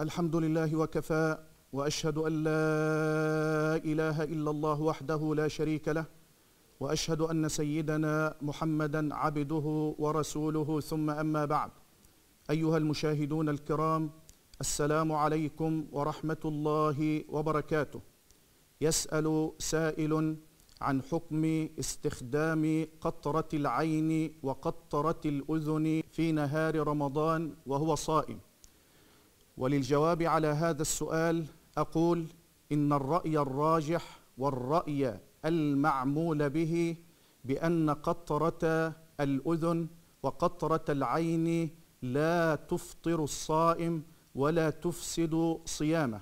الحمد لله وكفى وأشهد أن لا إله إلا الله وحده لا شريك له وأشهد أن سيدنا محمدا عبده ورسوله. ثم أما بعد أيها المشاهدون الكرام السلام عليكم ورحمة الله وبركاته. يسأل سائل عن حكم استخدام قطرة العين وقطرة الأذن في نهار رمضان وهو صائم. وللجواب على هذا السؤال أقول إن الرأي الراجح والرأي المعمول به بأن قطرة الأذن وقطرة العين لا تفطر الصائم ولا تفسد صيامه.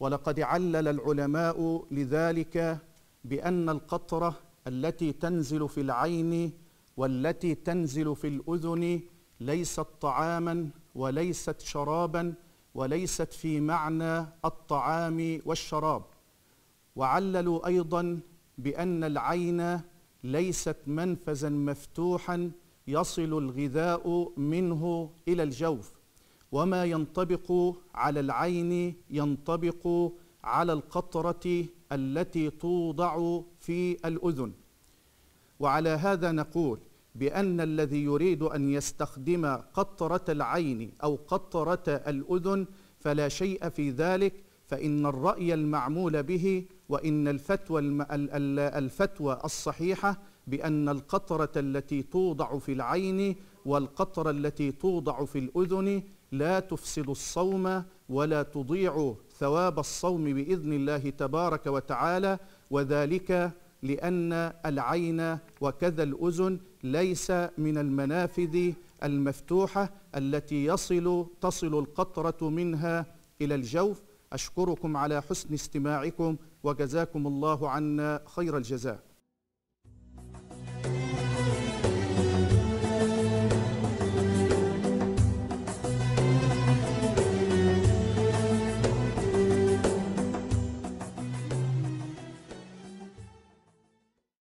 ولقد علل العلماء لذلك بأن القطرة التي تنزل في العين والتي تنزل في الأذن ليست طعاما وليست شرابا وليست في معنى الطعام والشراب. وعللوا أيضا بأن العين ليست منفذا مفتوحا يصل الغذاء منه إلى الجوف وما ينطبق على العين ينطبق على القطرة التي توضع في الأذن. وعلى هذا نقول بأن الذي يريد أن يستخدم قطرة العين أو قطرة الأذن فلا شيء في ذلك فإن الرأي المعمول به وإن الفتوى الفتوى الصحيحة بأن القطرة التي توضع في العين والقطرة التي توضع في الأذن لا تفسد الصوم ولا تضيع ثواب الصوم بإذن الله تبارك وتعالى وذلك لأن العين وكذا الأذن ليس من المنافذ المفتوحة التي يصل تصل القطرة منها إلى الجوف. أشكركم على حسن استماعكم وجزاكم الله عنا خير الجزاء.